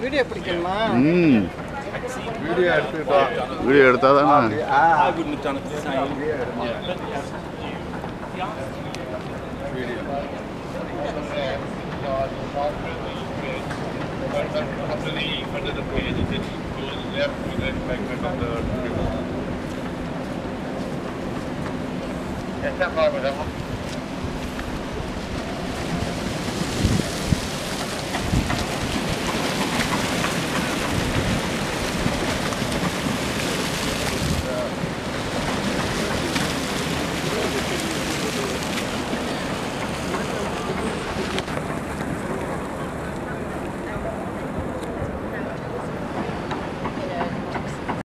video பிடிக்கணுமா video எடுத்துக்கிட்டோம் video எடுத்தா தானே video after the cut of the page, it goes left and then by of the